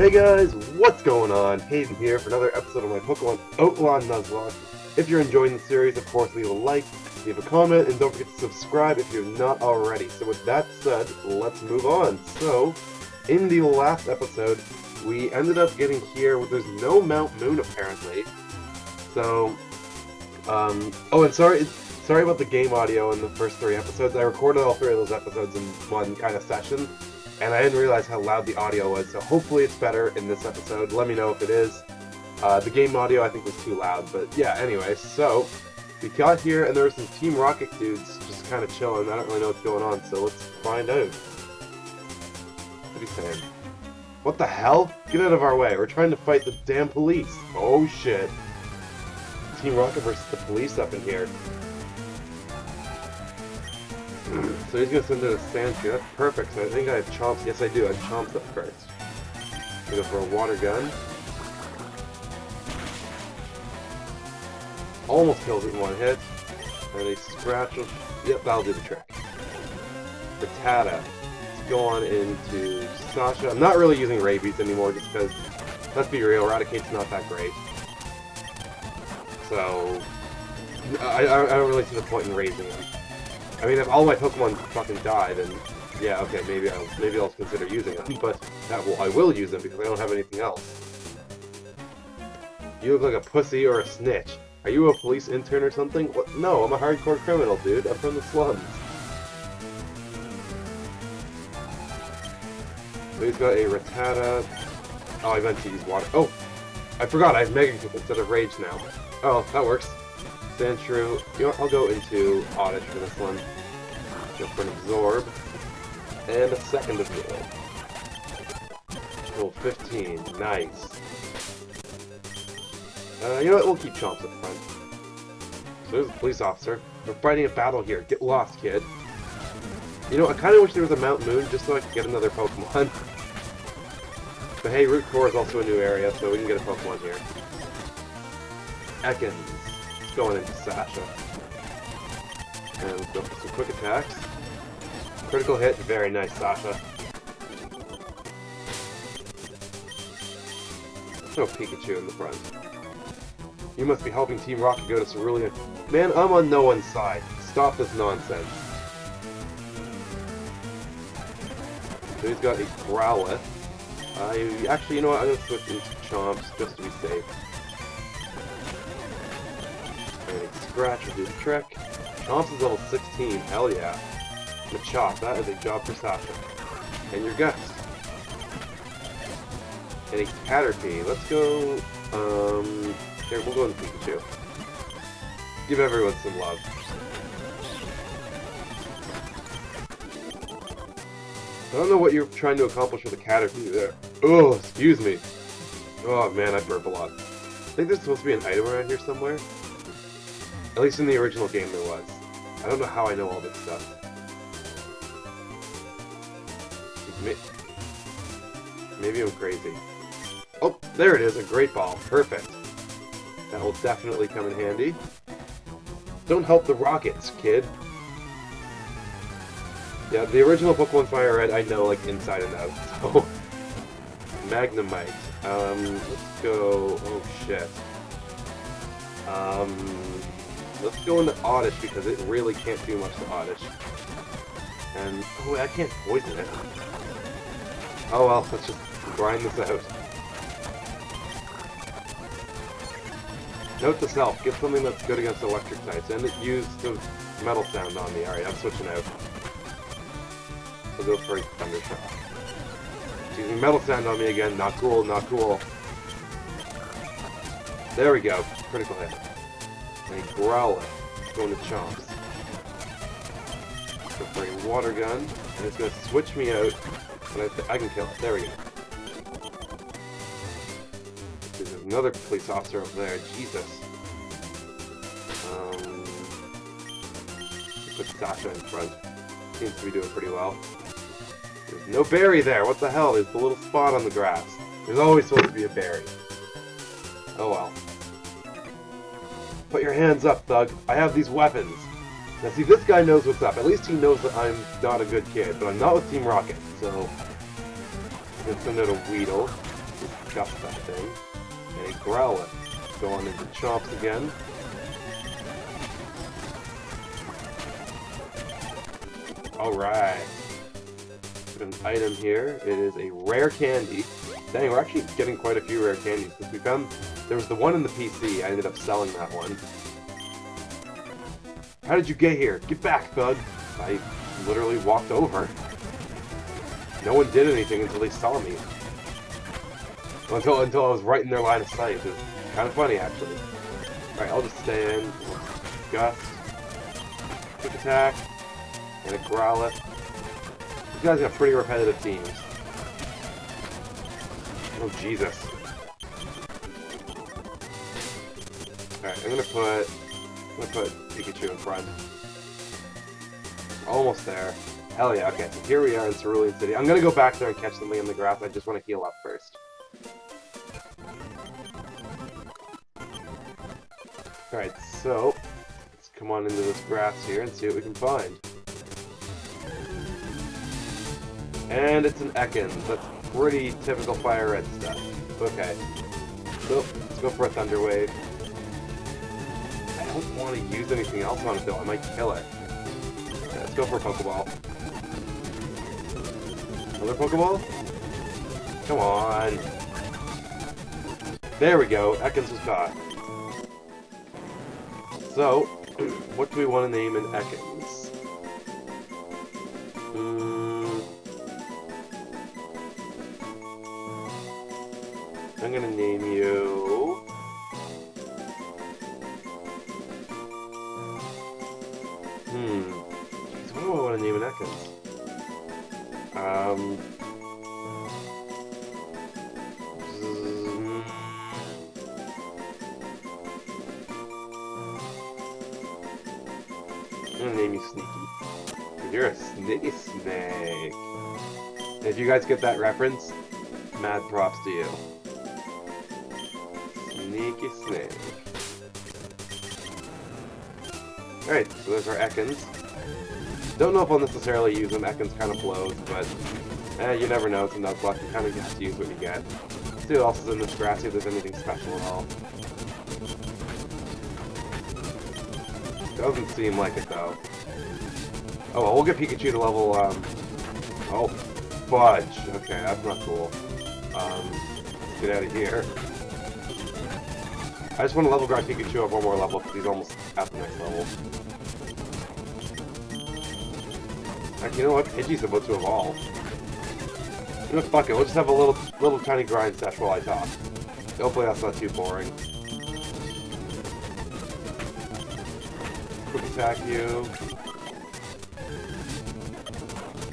Hey guys, what's going on? Hayden here for another episode of my Pokemon Outlaw Nuzlocke. If you're enjoying the series, of course, leave a like, leave a comment, and don't forget to subscribe if you're not already. So with that said, let's move on. So, in the last episode, we ended up getting here where there's no Mount Moon apparently. So, um, oh, and sorry, sorry about the game audio in the first three episodes. I recorded all three of those episodes in one kind of session, and I didn't realize how loud the audio was. So hopefully it's better in this episode. Let me know if it is. Uh, the game audio I think was too loud, but yeah. Anyway, so we got here and there were some Team Rocket dudes just kind of chilling. I don't really know what's going on, so let's find out. What are you saying? What the hell? Get out of our way. We're trying to fight the damn police. Oh shit. Team Rocket versus the police up in here. So he's gonna send in a Sandshrew. That's perfect. So I think I have Chomps. Yes, I do. I Chomps up first. Gonna go for a Water Gun. Almost kills it in one hit. And a Scratch will... Yep, that'll do the trick. Let's go on into Sasha. I'm not really using Rabies anymore just because, let's be real, Eradicate's not that great. So, I, I, I don't really see the point in raising him. I mean, if all my Pokemon fucking die, then yeah, okay, maybe I'll maybe I'll consider using them. But that will I will use them because I don't have anything else. You look like a pussy or a snitch. Are you a police intern or something? What? No, I'm a hardcore criminal, dude. I'm from the slums. So he's got a Rattata. Oh, I meant to use water. Oh, I forgot. I have Mega instead of Rage now. Oh, that works. Sandshrew. You know what? I'll go into Oddish for this one. Go for an Absorb. And a second Absorb. Roll 15. Nice. Uh, you know what? We'll keep Chomps up front. So there's a police officer. We're fighting a battle here. Get lost, kid. You know, I kind of wish there was a Mount Moon just so I could get another Pokemon. but hey, Route 4 is also a new area, so we can get a Pokemon here. Ekans. Going into Sasha. And go for some quick attacks. Critical hit. Very nice, Sasha. No Pikachu in the front. You must be helping Team Rocket go to Cerulean. Man, I'm on no one's side. Stop this nonsense. So he's got a Growlithe. I actually, you know what? I'm gonna switch into Chomps just to be safe. Scratch will do the trick. Chomps is level 16. Hell yeah. Machop. That is a job for Sasha. And your guts. And a Caterpie. Let's go. Um. Here, we'll go with Pikachu. Give everyone some love. I don't know what you're trying to accomplish with a Caterpie there. Oh, excuse me. Oh man, I burp a lot. I think there's supposed to be an item around here somewhere. At least in the original game there was. I don't know how I know all this stuff. Maybe I'm crazy. Oh, there it is, a Great Ball. Perfect. That will definitely come in handy. Don't help the rockets, kid. Yeah, the original Pokemon Fire Red I know like inside and out, so... Magnemite. Um, let's go... Oh, shit. Um, let's go into Oddish because it really can't do much to Oddish. And, oh, wait, I can't poison it. Oh well, let's just grind this out. Note to self, get something that's good against electric types, and use the metal sound on me. Alright, I'm switching out. I'll go for a thunder shock. using metal sound on me again, not cool, not cool. There we go, critical hit. And a Growlithe, going to Chomps. Go for a water gun, and it's going to switch me out, and I, I can kill it. There we go. There's another police officer up there. Jesus. Um, put Sasha in front. Seems to be doing pretty well. There's no berry there. What the hell? There's the little spot on the grass. There's always supposed to be a berry. Oh well. Put your hands up, Thug. I have these weapons. Now see, this guy knows what's up. At least he knows that I'm not a good kid, but I'm not with Team Rocket, so... I'm gonna send out a Weedle. gust that thing. And a Growlithe. Go on into Chomps again. Alright. An item here. It is a rare candy. Dang, we're actually getting quite a few rare candies. Because we found... There was the one in the PC. I ended up selling that one. How did you get here? Get back, Thug! I literally walked over. No one did anything until they saw me. Until until I was right in their line of sight. It was kind of funny, actually. Alright, I'll just stand. Gust. Quick attack. And a Growlithe. These guys got pretty repetitive teams. Oh, Jesus. Alright, I'm gonna put... I'm gonna put Pikachu in front. Almost there. Hell yeah, okay, so here we are in Cerulean City. I'm gonna go back there and catch something in the grass, I just want to heal up first. Alright, so, let's come on into this grass here and see what we can find. And it's an Ekans. That's pretty typical Fire Red stuff. Okay. So, let's go for a Thunder Wave. I don't want to use anything else on it though, I might kill it. Okay, let's go for a Pokeball. Another Pokeball? Come on. There we go, Ekans was caught. So, what do we want to name an Ekans? I'm gonna name you... Hmm. Jeez, what do I want to name an Ekans? Um... I'm gonna name you Sneaky. You're a sneaky snake. If you guys get that reference, mad props to you. Sneaky snake. Alright, so there's our Ekans. Don't know if I'll necessarily use them, Ekans kind of blows, but eh, you never know, it's a Nuzlocke, you kind of have to use what you get. Let's see what else is in this grass, see if there's anything special at all. Doesn't seem like it, though. Oh, well, we'll get Pikachu to level, um... Oh, fudge. Okay, that's not cool. Um, get out of here. I just want to level grind Pikachu up one more level, because he's almost at the next level. Heck, you know what? Pidgey's about to evolve. You know, fuck it, we'll just have a little, little tiny grind sesh while I talk. Hopefully that's not too boring. Quick attack you.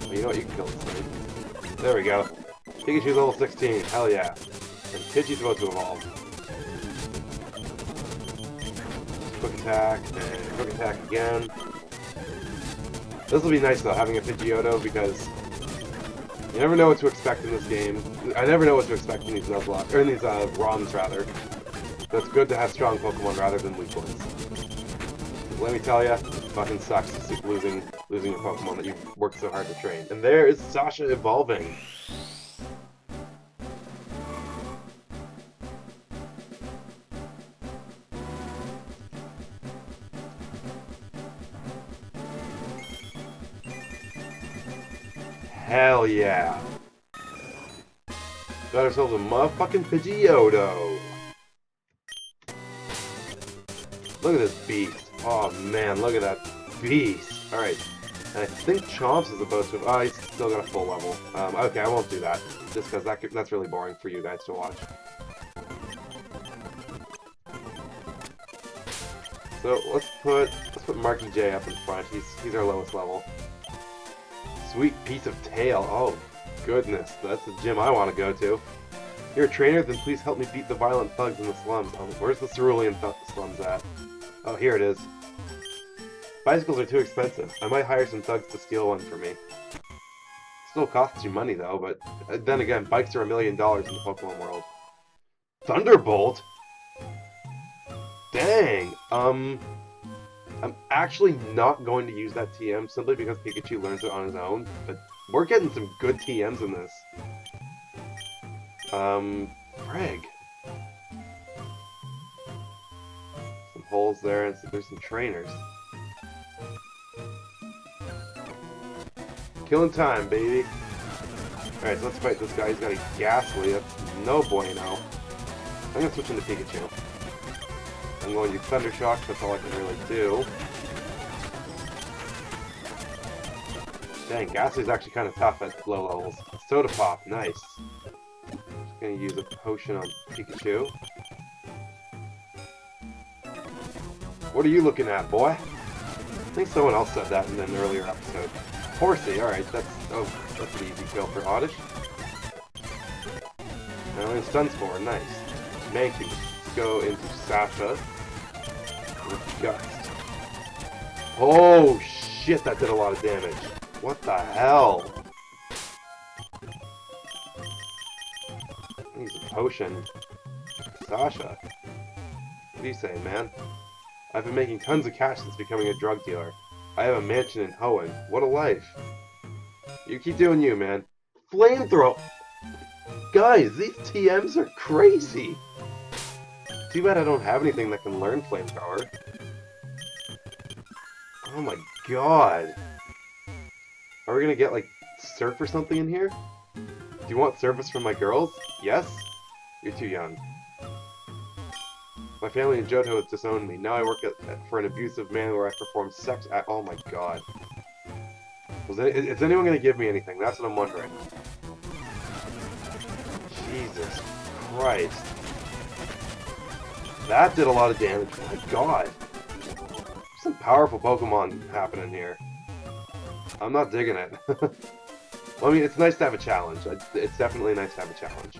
Well, you know what? You can kill this thing. There we go. Pikachu's level 16. Hell yeah. And Pidgey's about to evolve. Quick attack, and quick attack again. This will be nice though, having a Pidgeotto, because you never know what to expect in this game. I never know what to expect in these Nuzlocke, or in these uh, ROMs rather. So it's good to have strong Pokemon rather than weak ones. Let me tell you, fucking sucks losing losing your Pokemon that you've worked so hard to train. And there is Sasha evolving. Hell yeah. Got ourselves a motherfucking Pidgeotto. Look at this beast. Oh man, look at that beast. Alright. I think Chomps is about to... Oh, he's still got a full level. Um, okay, I won't do that. Just because that, that's really boring for you guys to watch. So let's put let's put Marky J up in front. He's he's our lowest level. Sweet piece of tail. Oh goodness, that's the gym I want to go to. You're a trainer, then please help me beat the violent thugs in the slums. Oh, where's the Cerulean th slums at? Oh, here it is. Bicycles are too expensive. I might hire some thugs to steal one for me. Still costs you money though, but uh, then again, bikes are a million dollars in the Pokemon world. Thunderbolt? Dang! Um, I'm actually not going to use that TM simply because Pikachu learns it on his own, but we're getting some good TMs in this. Um, frig? Some holes there, and there's some trainers. Killing time, baby. Alright, so let's fight this guy. He's got a Gastly. That's no bueno. I'm gonna switch into Pikachu. I'm going to Thunder Shock, that's all I can really do. Dang, Gastly's actually kind of tough at low levels. Soda Pop, nice. Just gonna use a potion on Pikachu. What are you looking at, boy? I think someone else said that in an earlier episode. Horsea, alright, that's oh that's an easy kill for Oddish. Now in Stun Spore, nice. Mankey. Go into Sasha. With Gust. Oh shit, that did a lot of damage. What the hell? He's a potion. Sasha. What are you saying, man? I've been making tons of cash since becoming a drug dealer. I have a mansion in Hoenn. What a life. You keep doing you, man. Flamethrower! Guys, these TMs are crazy! Too bad I don't have anything that can learn Flamethrower. Oh my god. Are we gonna get, like, surf or something in here? Do you want service from my girls? Yes? You're too young. My family in Johto has disowned me. Now I work at, at, for an abusive man where I perform sex act. Oh my god. Any, is anyone to give me anything? That's what I'm wondering. Jesus Christ. That did a lot of damage. My god. Some powerful Pokemon happening here. I'm not digging it. well, I mean, it's nice to have a challenge. It's definitely nice to have a challenge.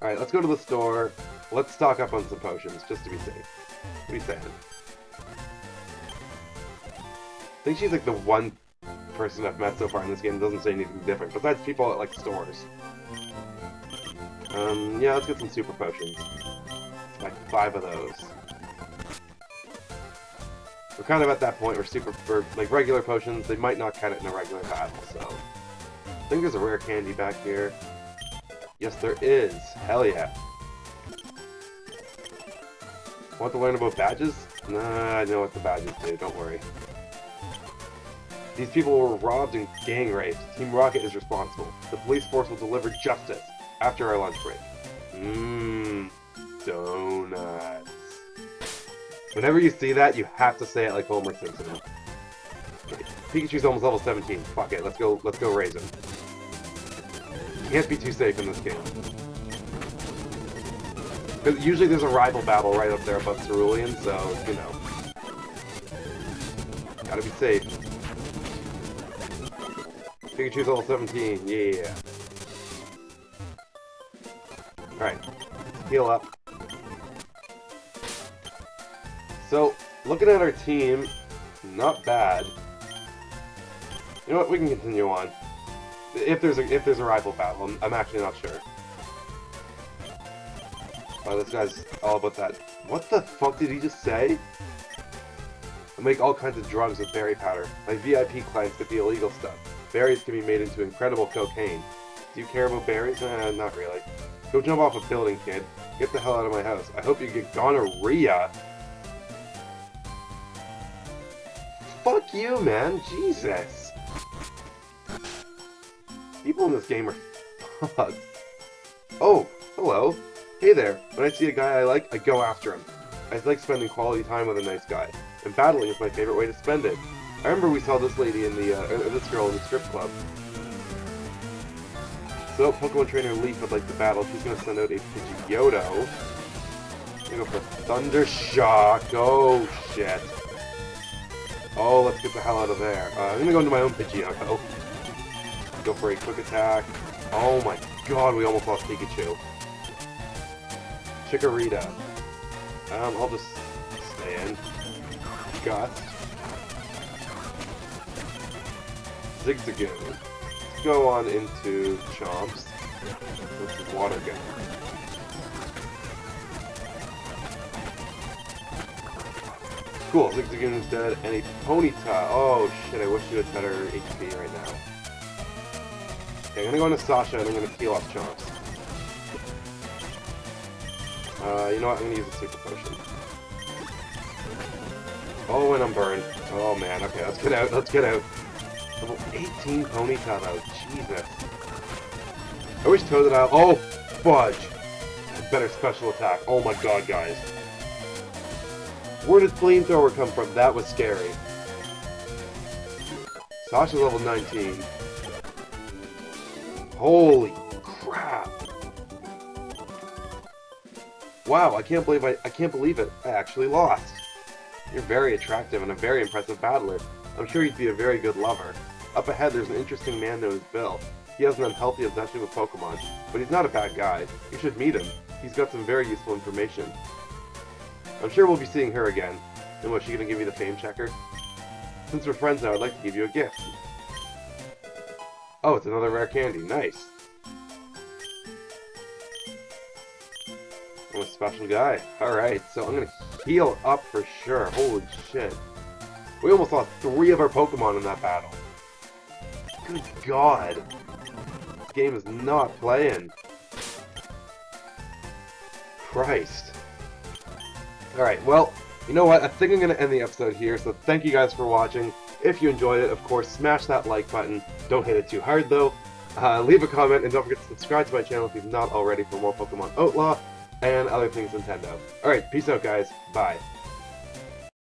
Alright, let's go to the store. Let's stock up on some potions, just to be safe. What are you saying? I think she's like the one person I've met so far in this game that doesn't say anything different, besides people at like stores. Um, yeah, let's get some super potions. Like five of those. We're kind of at that point where super, like regular potions, they might not cut it in a regular battle, so. I think there's a rare candy back here. Yes, there is. Hell yeah. Want to learn about badges? Nah, I know what the badges do, don't worry. These people were robbed and gang raped. Team Rocket is responsible. The police force will deliver justice after our lunch break. Mmm, donuts. Whenever you see that, you have to say it like Homer Simpson. Pikachu's almost level 17. Fuck it, let's go, let's go raise him. Can't be too safe in this game. Because usually there's a rival battle right up there above Cerulean, so, you know. Gotta be safe. Pikachu's level 17, yeah. Heal up. So, looking at our team, not bad. You know what, we can continue on. If there's a if there's a rival battle, I'm, I'm actually not sure. Oh, this guy's all about that. What the fuck did he just say? I make all kinds of drugs with berry powder. My VIP clients get the illegal stuff. Berries can be made into incredible cocaine. Do you care about berries? Eh, not really. Go jump off a building, kid. Get the hell out of my house. I hope you get gonorrhea. Fuck you, man. Jesus. People in this game are fucked. Oh, hello. Hey there. When I see a guy I like, I go after him. I like spending quality time with a nice guy, and battling is my favorite way to spend it. I remember we saw this lady in the, uh, this girl in the strip club. So, Pokemon Trainer Leaf would like to battle. She's gonna send out a Pidgeotto. Gonna go for Thunder Shock. Oh, shit. Oh, let's get the hell out of there. Uh, I'm gonna go into my own Pidgeotto. Go for a quick attack. Oh my god, we almost lost Pikachu. Chikorita. Um, I'll just stay in. Gust. Zigzagoon. Let's go on into Chomps. With Water Gun. Cool, Zigzagoon is dead, and a Ponyta. Oh shit, I wish you had better HP right now. Okay, I'm gonna go into Sasha and I'm gonna heal up Chomps. Uh, you know what? I'm gonna use a super potion. Oh, and I'm burned. Oh man, okay, let's get out, let's get out. Level 18 Ponyta though, Jesus. I wish Totodile- oh, fudge! Better special attack, oh my god, guys. Where did Flamethrower come from? That was scary. Sasha's level 19. Holy crap! Wow, I can't believe I, I can't believe it. I actually lost. You're very attractive and a very impressive battler. I'm sure you'd be a very good lover. Up ahead, there's an interesting man known as Bill. He has an unhealthy obsession with Pokemon, but he's not a bad guy. You should meet him. He's got some very useful information. I'm sure we'll be seeing her again. And what's she gonna give me the fame checker? Since we're friends now, I'd like to give you a gift. Oh, it's another rare candy. Nice. I'm a special guy. Alright, so I'm gonna heal up for sure. Holy shit. We almost lost three of our Pokemon in that battle. Good god. This game is not playing. Christ. Alright, well, you know what? I think I'm going to end the episode here, so thank you guys for watching. If you enjoyed it, of course, smash that like button. Don't hit it too hard, though. Uh, leave a comment, and don't forget to subscribe to my channel if you've not already for more Pokemon Outlaw and other things Nintendo. Alright, peace out, guys. Bye.